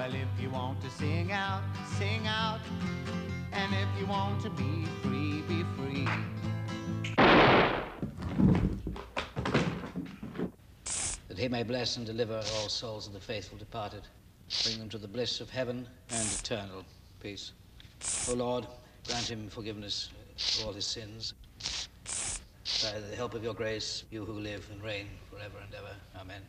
Well, if you want to sing out, sing out. And if you want to be free, be free. That he may bless and deliver all souls of the faithful departed, bring them to the bliss of heaven and eternal peace. O Lord, grant him forgiveness for all his sins. By the help of your grace, you who live and reign forever and ever. Amen.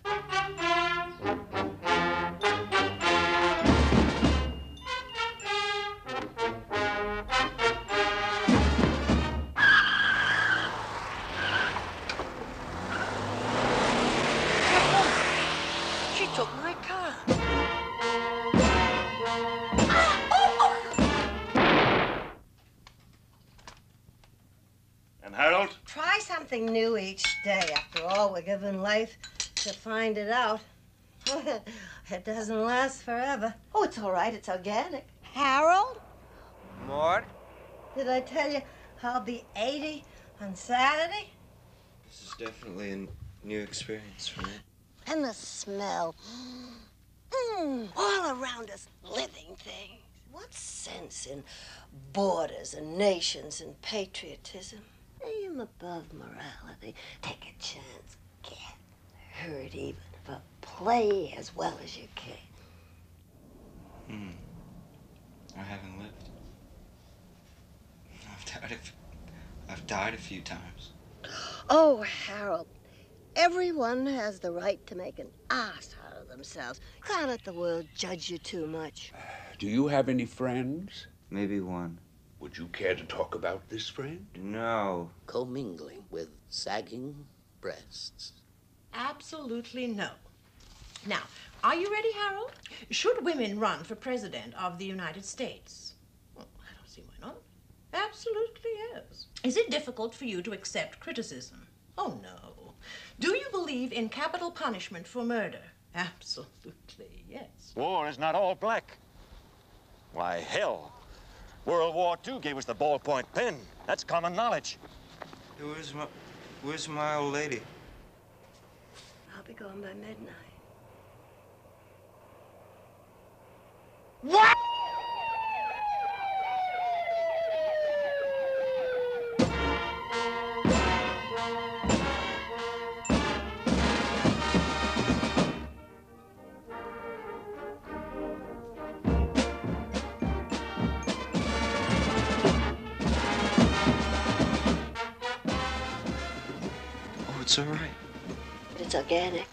Took my car. And Harold? Try something new each day. After all, we're given life to find it out. it doesn't last forever. Oh, it's all right. It's organic. Harold? Maude? Did I tell you I'll be 80 on Saturday? This is definitely a new experience for me. And the smell. Mm, all around us, living things. What sense in borders and nations and patriotism? Aim above morality. Take a chance. Get hurt even, but play as well as you can. Hmm. I haven't lived. I've died. A, I've died a few times. Oh, Harold, everyone has the right to make an ass out of themselves. Can't let the world judge you too much. Do you have any friends? Maybe one. Would you care to talk about this friend? No. Commingling with sagging breasts. Absolutely no. Now, are you ready, Harold? Should women run for president of the United States? Well, I don't see why not. Absolutely yes. Is it difficult for you to accept criticism? Oh, no. Do you believe in capital punishment for murder? Absolutely yes. War is not all black. Why, hell. World War II gave us the ballpoint pen. That's common knowledge. Hey, Where's my, where's my old lady? I'll be gone by midnight. What? It's all right. But it's organic.